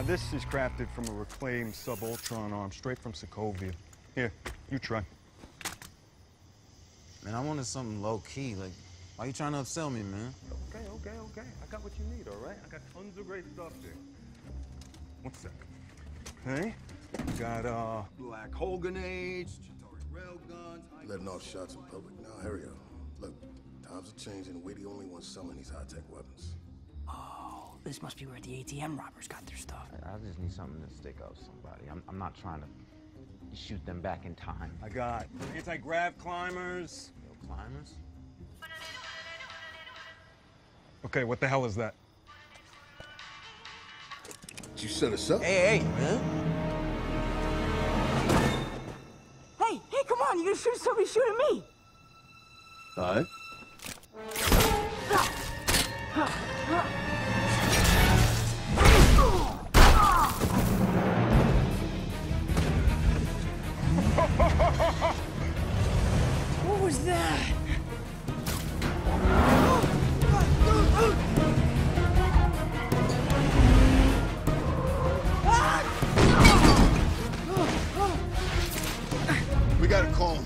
Now, this is crafted from a reclaimed sub-ultron arm straight from Sokovia. Here, you try. Man, I wanted something low key. Like, why are you trying to upsell me, man? Okay, okay, okay. I got what you need, all right? I got tons of great stuff here. One sec. Okay. We got, uh, Black hole grenades, Chitauri railguns. Letting off shots in public. Now, hurry up. Look, times are changing. And we're the only ones selling these high-tech weapons. Oh, this must be where the ATM robbers got their stuff. I just need something to stick out somebody. I'm, I'm not trying to shoot them back in time. I got anti-grav climbers. Yo, climbers? Okay, what the hell is that? Did you set us up? Hey, hey, man. Hey, hey, come on! You're gonna shoot somebody shooting me? All right. What was that? We gotta call him.